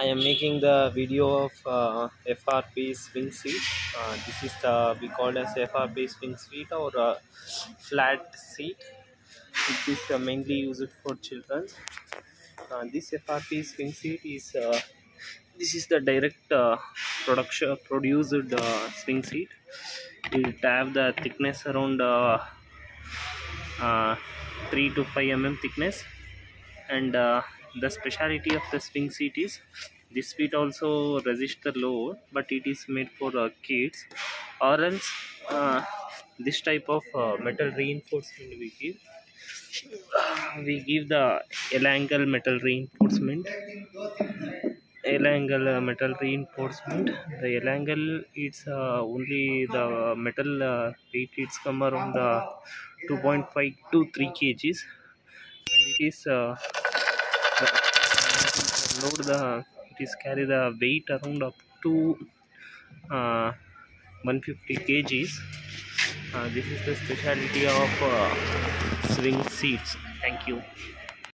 I am making the video of uh, FRP swing seat. Uh, this is the we call as FRP swing seat or uh, flat seat. It is uh, mainly used for children. Uh, this FRP swing seat is uh, this is the direct production produced swing seat. It have the thickness around 3 to 5 mm thickness and the speciality of the swing seat is this seat also resist the load but it is made for uh, kids. Or else uh, this type of uh, metal reinforcement we give. We give the L angle metal reinforcement. L angle uh, metal reinforcement. The L angle it's uh, only the metal uh, weight it's come around the 2.5 to 3 kgs. And it is load the it is carry the weight around up to uh, 150 kgs. Uh, this is the specialty of uh, swing seats. Thank you